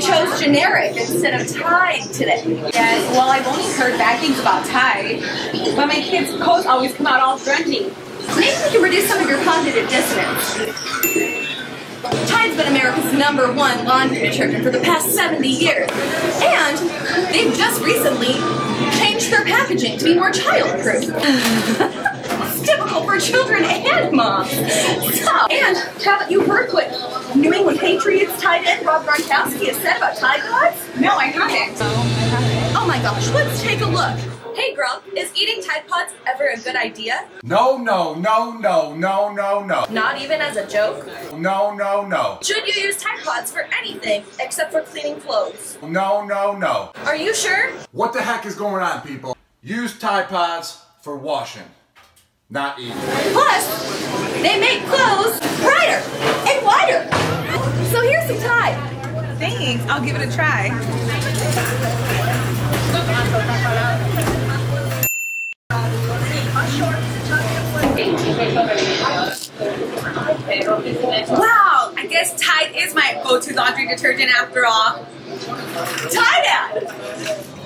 chose generic instead of Tide today. Yes, well, I've only heard bad things about Tide, but my kids' coats always come out all grungy. Maybe we can reduce some of your cognitive dissonance. Tide's been America's number one laundry detergent for the past 70 years. And they've just recently changed their packaging to be more childproof. it's typical for children and moms. So, and haven't you heard what New England Patriots tight end Rob Gronkowski has said about Tide Pods? No, I haven't. Oh my gosh, let's take a look. Hey Gronk, is eating Tide Pods ever a good idea? No, no, no, no, no, no, no. Not even as a joke? No, no, no. Should you use Tide Pods for anything except for cleaning clothes? No, no, no. Are you sure? What the heck is going on, people? Use Tide Pods for washing, not eating. Plus, they make clothes brighter and wider. Tide. Thanks, I'll give it a try. Wow, I guess Tide is my go-to laundry detergent after all. Tide ad.